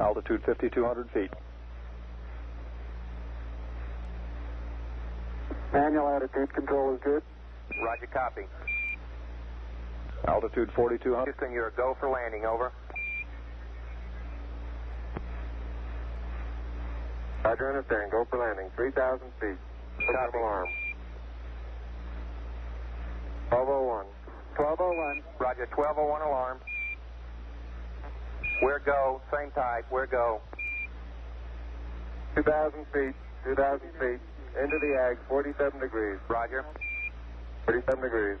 Altitude 5,200 feet. Manual attitude control is good. Roger, copy. Altitude 4,200. Houston, you're a go for landing, over. Roger, understand. Go for landing. 3,000 feet. Copy. alarm. 1201. 1201. Roger, 1201 alarm. Where go? Same type. Where go? 2,000 feet. 2,000 feet. Into the AGS. 47 degrees. Roger. 47 degrees.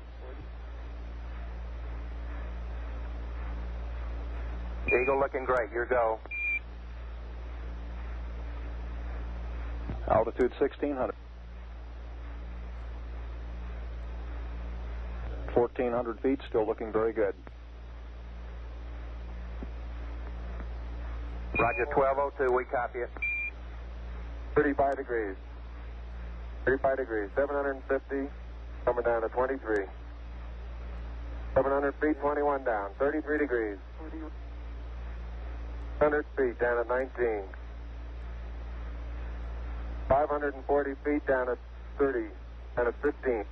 Eagle looking great. Your go. Altitude 1,600. 1,400 feet, still looking very good. Roger, 1202. We copy it. 35 degrees. 35 degrees. 750. Coming down to 23. 700 feet, 21 down. 33 degrees. 100 feet down at 19. 540 feet down at 30. Down at 15.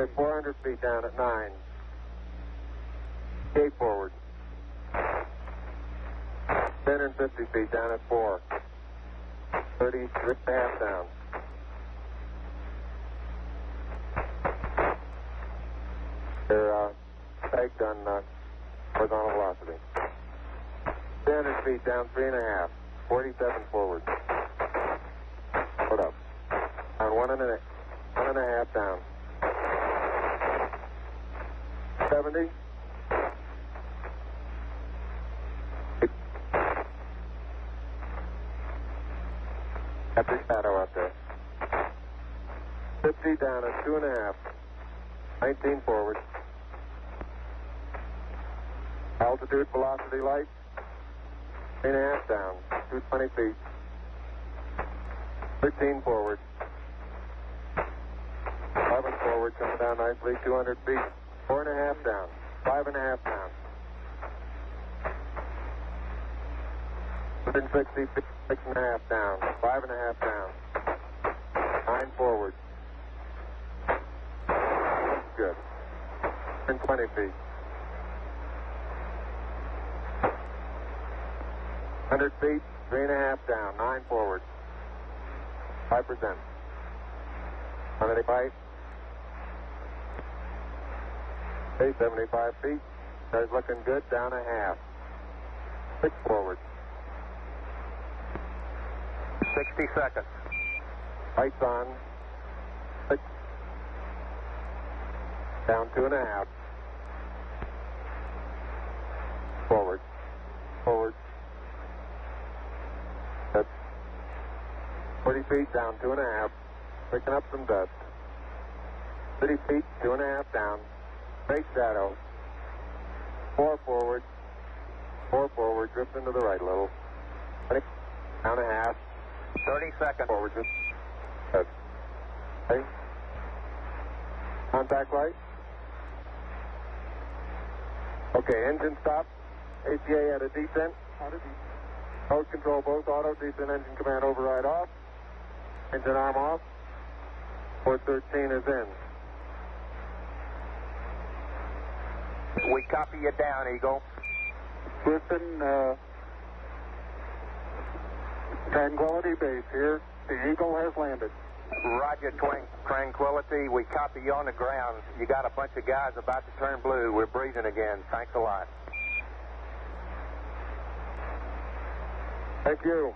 Okay, 400 feet down at 9. Gate forward. 1050 feet down at 4. 33 and a half down. They're uh, pegged on uh, horizontal velocity. 300 feet down, 3.5. 47 forward. Hold up. On one and a, one and a half down. 70. Got the shadow up there. 50 down at two and a half. 19 forward. Altitude, velocity, light. Three and a half down. 220 feet. 13 forward. 11 forward, coming down nicely. 200 feet. Four and a half down. Five and a half down. Within 60, six and a half down. Five and a half down. Nine forward. Good. And 20 feet. 100 feet, three and a half down, nine forward. 5%. How many bites? 50, 75 feet. Guys, looking good, down a half. Six forward. 60 seconds. Lights on. Six. Down two and a half. Forward. Forward. That's 40 feet down, two and a half. Picking up some dust. 30 feet, two and a half down. Straight shadow. Four forward. Four forward. Drifting to the right a little. 20. Down a half. 30 seconds. Forward. Good. Okay. Contact light. Okay, engine stop. ACA at a detent. Mode control both auto, descent engine command override off. Engine arm off. Port 13 is in. We copy you down, Eagle. Houston, uh, Tranquility Base here. The Eagle has landed. Roger, Twan- Tranquility. We copy you on the ground. You got a bunch of guys about to turn blue. We're breathing again. Thanks a lot. Thank you.